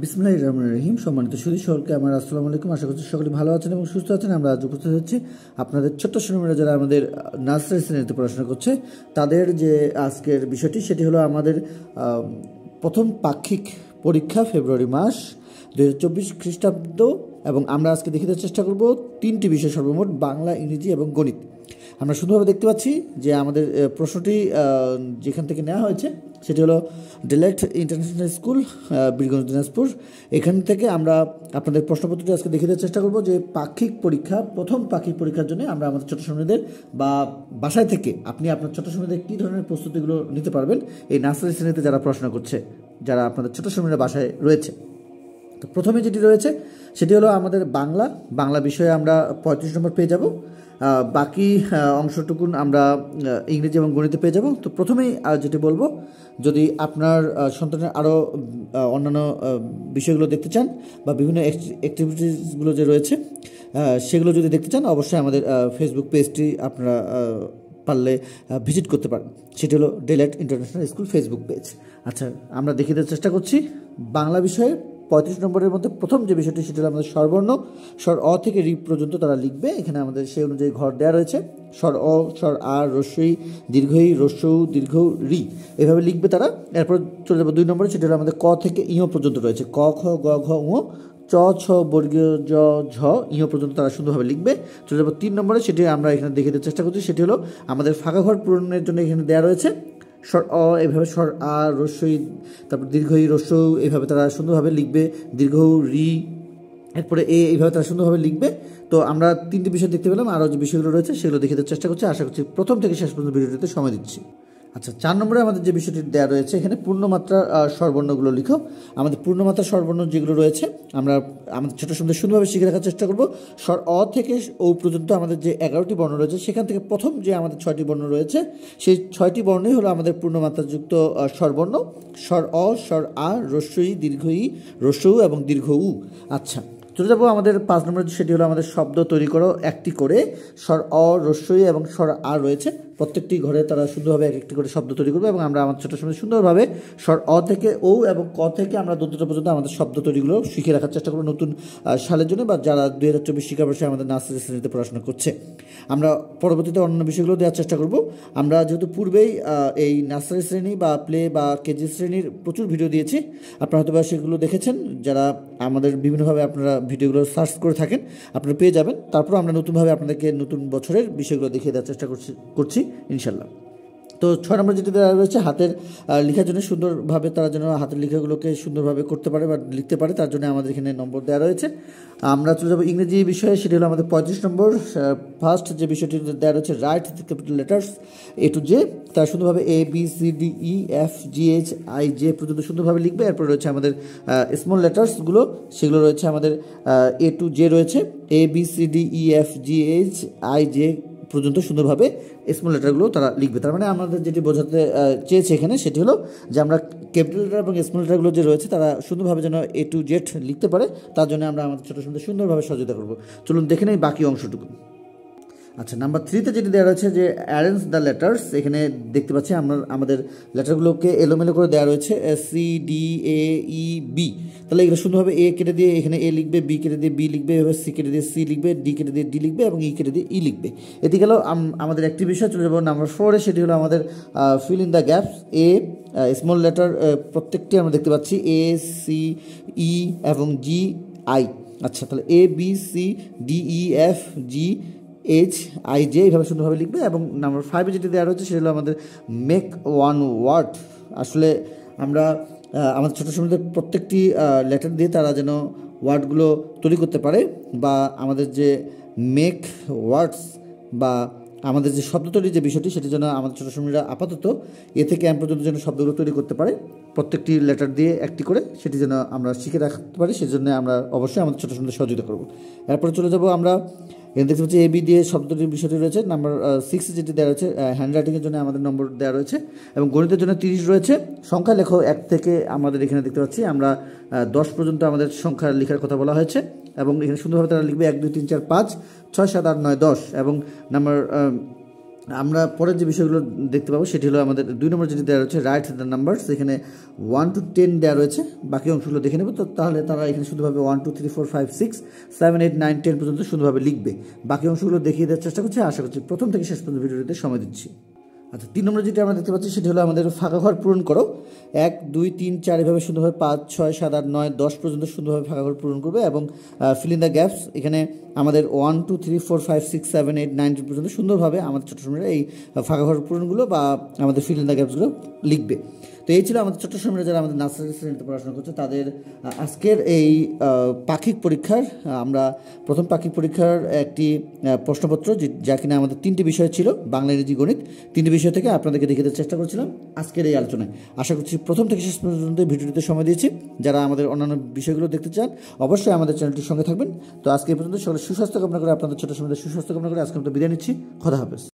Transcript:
বিসমুল্লাহ রহমান রহিম। সম্মানিত সুদী সকলকে আমার আসসালামু আলাইকুম। আশা করছি সকলে ভালো আছেন এবং সুস্থ আছেন। আমরা আজ উপস্থিত হচ্ছি আপনাদের ছোট্ট শ্রমিকরা যারা আমাদের নার্সারি শ্রেণীতে পড়াশোনা করছে, তাদের যে আজকের বিষয়টি, সেটি হলো আমাদের প্রথম পাক্ষিক পরীক্ষা ফেব্রুয়ারি মাস দু হাজার চব্বিশ খ্রিস্টাব্দ, এবং আমরা আজকে দেখিতে চেষ্টা করব তিনটি বিষয় সর্বমোট, বাংলা, ইংরেজি এবং গণিত। আমরা সুন্দরভাবে দেখতে পাচ্ছি যে আমাদের প্রশ্নটি যেখান থেকে নেওয়া হয়েছে, সেটি হলো delight international school Birganj Dinajpur. এখান থেকে আমরা আপনাদের প্রশ্নপত্রটি আজকে দেখে দেওয়ার চেষ্টা করব যে পাক্ষিক পরীক্ষা, প্রথম পাক্ষিক পরীক্ষার জন্য আমরা আমাদের ছোট শ্রমিকদের বা বাসায় থেকে আপনি আপনার ছোট শ্রমিকদের কী ধরনের প্রস্তুতিগুলো নিতে পারবেন, এই নার্সারি শ্রেণীতে যারা পড়াশোনা করছে, যারা আপনাদের ছোট শ্রমিকরা বাসায় রয়েছে। তো প্রথমে যেটি রয়েছে, সেটি হলো আমাদের বাংলা। বাংলা বিষয়ে আমরা পঁয়ত্রিশ নম্বর পেয়ে যাব। বাকি অংশটুকুন আমরা ইংরেজি এবং গণিতে পেয়ে যাব। তো প্রথমেই যেটি বলব, যদি আপনার সন্তানের আরও অন্যান্য বিষয়গুলো দেখতে চান বা বিভিন্ন অ্যাক্টিভিটিসগুলো যে রয়েছে সেগুলো যদি দেখতে চান, অবশ্যই আমাদের ফেসবুক পেজটি আপনারা পারলে ভিজিট করতে পারেন। সেটি হলো delight international school Facebook page আচ্ছা আমরা দেখিয়ে দেওয়ার চেষ্টা করছি বাংলা বিষয়ে পঁয়ত্রিশ নম্বরের মধ্যে প্রথম যে বিষয়টি, সেটি হলো আমাদের স্বরবর্ণ। স্বর অ থেকে রি পর্যন্ত তারা লিখবে। এখানে আমাদের সেই অনুযায়ী ঘর দেওয়া রয়েছে। স্বর অ, স্বর আ, রস্যই, দীর্ঘই, রস্যৌ, দীর্ঘ রি এভাবে লিখবে তারা। এরপর চলে যাব দুই নম্বরে, সেটি হলো আমাদের ক থেকে ইহ পর্যন্ত রয়েছে। ক, খ, গ, ঘ উ চ, ছ, বর্গীয়, জ, ঝ ইহ পর্যন্ত তারা সুন্দরভাবে লিখবে। চলে যাব তিন নম্বরে, সেটি আমরা এখানে দেখে দেওয়ার চেষ্টা করছি। সেটি হলো আমাদের ফাঁকা ঘর পূরণের জন্য এখানে দেওয়া রয়েছে। স্বর অ এভাবে স্বর আ, রস্যই, তারপর দীর্ঘ ই, রস্যৌ, এভাবে তারা সুন্দরভাবে লিখবে। দীর্ঘ রি, এরপরে এ এইভাবে তারা সুন্দরভাবে লিখবে। তো আমরা তিনটি বিষয় দেখতে পেলাম। আরও যে বিষয়গুলো রয়েছে, সেগুলো দেখে চেষ্টা করছি। আশা করছি প্রথম থেকে শেষ পর্যন্ত ভিডিওটিতে সময় দিচ্ছি। আচ্ছা চার নম্বরে আমাদের যে বিষয়টি দেওয়া রয়েছে এখানে পূর্ণমাত্রার আহ, স্বরবর্ণগুলো লিখো। আমাদের পূর্ণমাত্রার স্বরবর্ণ যেগুলো রয়েছে আমরা আমাদের ছোটো সুন্দর সুন্দরভাবে শিখে রাখার চেষ্টা করব। স্বর অ থেকে ও পর্যন্ত আমাদের যে এগারোটি বর্ণ রয়েছে সেখান থেকে প্রথম যে আমাদের ছয়টি বর্ণ রয়েছে সেই ছয়টি বর্ণই হলো আমাদের পূর্ণমাত্রাযুক্ত স্বরবর্ণ। স্বর অ স্বর আ রস্যই দীর্ঘই রস্যৌ এবং দীর্ঘ উ আচ্ছা চলে যাব। আমাদের পাঁচ নম্বর সেটি হলো আমাদের শব্দ তৈরি করো। একটি করে স্বর অ, রস্যই এবং স্বর আর রয়েছে। প্রত্যেকটি ঘরে তারা সুন্দরভাবে এক একটি করে শব্দ তৈরি করবে এবং আমরা আমাদের ছোটো সময় সুন্দরভাবে স্বর অ থেকে ও এবং ক থেকে আমরা দুটো পর্যন্ত আমাদের শব্দ তৈরিগুলো শিখে রাখার চেষ্টা করব নতুন সালের জন্য বা যারা দুই হাজার চব্বিশ শিক্ষাবর্ষে আমাদের নার্সারি শ্রেণীতে পড়াশোনা করছে। আমরা পরবর্তীতে অন্য বিষয়গুলো দেওয়ার চেষ্টা করব। আমরা যেহেতু পূর্বেই এই নার্সারি শ্রেণি বা প্লে বা কেজি শ্রেণির প্রচুর ভিডিও দিয়েছি। আপনারা হয়তোবা সেগুলো দেখেছেন। যারা আমাদের বিভিন্নভাবে আপনারা ভিডিওগুলো সার্চ করে থাকেন, আপনারা পেয়ে যাবেন। তারপর আমরা নতুনভাবে আপনাদেরকে নতুন বছরের বিষয়গুলো দেখিয়ে দেওয়ার চেষ্টা করছি করছি, ইনশাল্লাহ। তো ছয় নম্বর যেটি দেওয়া রয়েছে, হাতের লেখার জন্য সুন্দরভাবে তারা যেন হাতের লেখাগুলোকে সুন্দরভাবে করতে পারে বা লিখতে পারে, তার জন্য আমাদের এখানে নম্বর দেওয়া রয়েছে। আমরা চলে যাব ইংরেজি বিষয়ে, সেটি হলো আমাদের পঁয়ত্রিশ নম্বর ফার্স্ট যে বিষয়টি দেওয়া রয়েছে write capital letters A to J তারা সুন্দরভাবে A B C D E F G H I J পর্যন্ত সুন্দরভাবে লিখবে। এরপর রয়েছে আমাদের স্মল লেটার্সগুলো সেগুলো রয়েছে আমাদের এ টু জে রয়েছে। A B C D E F G H I J পর্যন্ত সুন্দরভাবে স্মল লেটারগুলো তারা লিখবে। তার মানে আমাদের যেটি বোঝাতে চেয়েছে এখানে সেটি হলো যে আমরা ক্যাপিটাল লেটার এবং স্মল লেটারগুলো যে রয়েছে তারা সুন্দরভাবে যেন এ টু জেড লিখতে পারে, তার জন্য আমরা আমাদের ছোটো সুন্দর সুন্দরভাবে সহযোগিতা করব। চলুন দেখে নেই বাকি অংশটুকু। আচ্ছা নাম্বার থ্রিতে যেটি দেওয়া রয়েছে যে অ্যারেঞ্জ দ্য লেটার্স এখানে দেখতে পাচ্ছি আমরা আমাদের লেটারগুলোকে এলোমেলো করে দেওয়া রয়েছে C D A E B তাহলে এগুলো সুন্দরভাবে এ কেটে দিয়ে, এখানে এ লিখবে বি কেটে দিয়ে বি লিখবে এভাবে সি কেটে দিয়ে সি লিখবে ডি কেটে দিয়ে ডি লিখবে, এবং ই কেটে দিয়ে ই লিখবে। এটি গেল আমাদের একটি বিষয়, চলে যাব নাম্বার ফোরে সেটি হলো আমাদের fill in the gaps A small letter প্রত্যেকটি আমরা দেখতে পাচ্ছি এ সি ই এবং জি আই আচ্ছা তাহলে A B C D E F G H I J এইভাবে সুন্দরভাবে লিখবে এবং নাম্বার ফাইভে যেটি দেওয়া রয়েছে সেটা হলো আমাদের মেক ওয়ান ওয়ার্ড আসলে আমরা আমাদের ছোটো সময়দের প্রত্যেকটি লেটার দিয়ে তারা যেন ওয়ার্ডগুলো তৈরি করতে পারে বা আমাদের যে মেক ওয়ার্ডস বা আমাদের যে শব্দ তৈরির যে বিষয়টি সেটি যেন আমাদের ছোটো সময়রা আপাতত এ থেকে এম পর্যন্ত যেন শব্দগুলো তৈরি করতে পারে। প্রত্যেকটি লেটার দিয়ে একটি করে সেটি যেন আমরা শিখে রাখতে পারি, সেজন্য আমরা অবশ্যই আমাদের ছোটো সময় সহযোগিতা করব। এরপরে চলে যাব আমরা এখানে দেখতে পাচ্ছি এবি দিয়ে শব্দটির বিষয়টি রয়েছে। নাম্বার সিক্স যেটি দেওয়া রয়েছে হ্যান্ড রাইটিংয়ের জন্য আমাদের নম্বর দেওয়া রয়েছে। এবং গণিতের জন্য তিরিশ রয়েছে। সংখ্যা লেখো এক থেকে আমাদের এখানে দেখতে পাচ্ছি, আমরা দশ পর্যন্ত আমাদের সংখ্যা লেখার কথা বলা হয়েছে। এবং এখানে সুন্দরভাবে তারা লিখবে এক, দুই, তিন, চার, পাঁচ, ছয়, সাত, আট, নয়, দশ। এবং নাম্বার আমরা পরের যে বিষয়গুলো দেখতে পাবো, সেটি হলো আমাদের দুই নম্বর যেটি দেওয়া রয়েছে রাইট দ্য নাম্বার এখানে ওয়ান টু টেন দেওয়া রয়েছে, বাকি অংশগুলো দেখে নেব। তো তাহলে তারা এখানে শুধুভাবে one two three four five six seven eight nine ten পর্যন্ত শুধুভাবে লিখবে। বাকি অংশগুলো দেখিয়ে দেওয়ার চেষ্টা করছি। আশা করছি প্রথম থেকে শেষ পর্যন্ত ভিডিওটিতে সময় দিচ্ছি। আচ্ছা তিন নম্বর যেটা আমরা দেখতে পাচ্ছি, সেটি হলো আমাদের ফাঁকা ঘর পূরণ করো। এক, দুই, তিন, চার, এভাবে সুন্দরভাবে পাঁচ, ছয়, সাত, আট, নয়, দশ পর্যন্ত সুন্দরভাবে ফাঁকা ঘর পূরণ করবে এবং ফিল ইন দ্য গ্যাপস এখানে আমাদের one two three four five six seven eight nine পর্যন্ত সুন্দরভাবে আমাদের ছোটো সময়ের এই ফাঁকা ঘর পূরণগুলো বা আমাদের ফিল ইন দ্য গ্যাপসগুলো লিখবে। তো এই ছিল আমাদের ছোট্ট সময়ের যারা আমাদের নার্সারি শ্রেণীতে পড়াশোনা করছে, তাদের আজকের এই পাখিক পরীক্ষার আমরা প্রথম পাখিক পরীক্ষার একটি প্রশ্নপত্র যা কিনা আমাদের তিনটি বিষয় ছিল, বাংলা ইংরেজি গণিত, তিনটি বিষয় থেকে আপনাদেরকে দেখে দেওয়ার চেষ্টা করছিলাম আজকের এই আলোচনায়। আশা করছি প্রথম থেকে শেষ পর্যন্ত ভিডিওটিতে সময় দিয়েছি। যারা আমাদের অন্যান্য বিষয়গুলো দেখতে চান, অবশ্যই আমাদের চ্যানেলটির সঙ্গে থাকবেন। তো আজকে এই পর্যন্ত সকলে সুস্বাস্থ্য কামনা করে, আপনাদের ছোটো সময় সুস্বাস্থ্য কামনা করে আজকে আমরা বিদায় নিচ্ছি। খোদা হাফেজ।